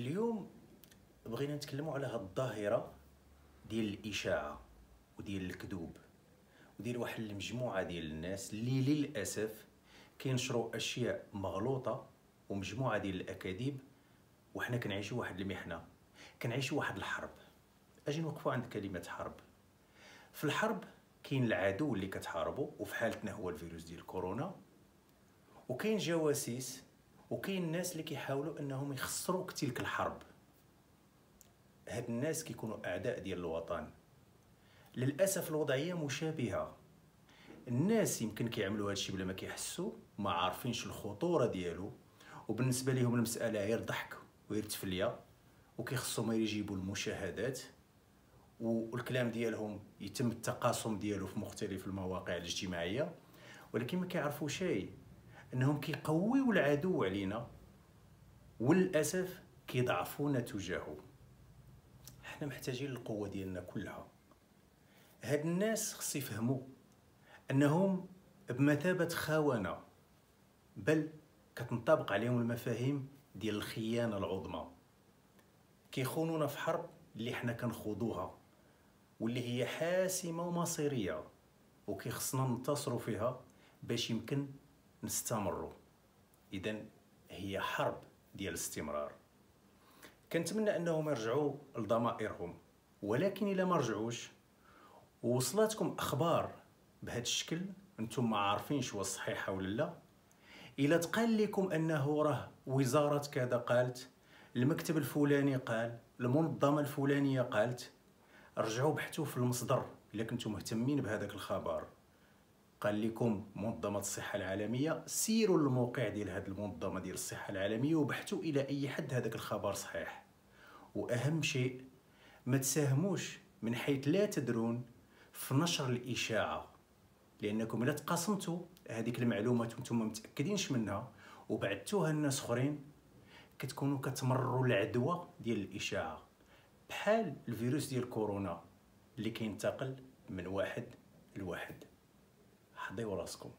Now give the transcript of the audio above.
اليوم بغينا نتكلموا على هاد الظاهره ديال الإشاعة وديال الكذوب وديال واحد المجموعة ديال الناس اللي للأسف كينشروا أشياء مغلوطة ومجموعة ديال الأكاذيب وحنا كنعيشوا واحد المحنة كنعيشوا واحد الحرب. أجي نوقفوا عند كلمة حرب. في الحرب كاين العدو اللي كتحاربه وفي حالتنا هو الفيروس ديال كورونا وكاين جواسيس وكاين الناس اللي كيحاولوا انهم يخسروا تلك الحرب. هاد الناس كيكونوا أعداء ديال الوطن. للأسف الوضعية مشابهة. الناس يمكن كيعملوا هذا الشيء بلا ما كيحسوا ما عارفينش الخطورة ديالو وبالنسبة لهم المسألة غير ضحك وغير تفلية وكيخصهم يجيبوا المشاهدات والكلام ديالهم يتم التقاسم ديالو في مختلف المواقع الاجتماعية ولكن ما كيعرفوا شيء. إنهم كيقويو العدو علينا وللاسف كيضعفونا تجاهه حنا محتاجين القوة ديالنا كلها. هاد الناس خص يفهموا إنهم بمثابة خونه بل كتنطبق عليهم المفاهيم ديال الخيانة العظمى. كيخونونا في حرب اللي حنا كنخوضوها واللي هي حاسمة ومصيريه وكيخصنا ننتصروا فيها باش يمكن نستمروا. اذا هي حرب ديال الاستمرار. كنتمنى أنهم يرجعوا لضمائرهم ولكن إلا ما رجعوش ووصلتكم أخبار بهذا الشكل أنتم ما عارفينش واش صحيحه ولا لا. إلا تقال لكم أنه راه وزارة كذا قالت المكتب الفلاني قال المنظمة الفلانية قالت. رجعوا بحثوا في المصدر إلا كنتم مهتمين بهذاك الخبر. قال لكم منظمة الصحة العالمية سيروا للموقع ديال هذه المنظمة ديال الصحة العالمية وبحثوا إلى أي حد هذاك الخبر صحيح. وأهم شيء ما تساهموش من حيث لا تدرون في نشر الإشاعة لأنكم إلا تقاسمتوا هذيك المعلومات وأنتم متأكدينش منها وبعثتوها لناس أخرين كتكونوا كتمرروا العدوى ديال الإشاعة بحال الفيروس ديال كورونا اللي كينتقل من واحد لواحد. حضيوا راسكم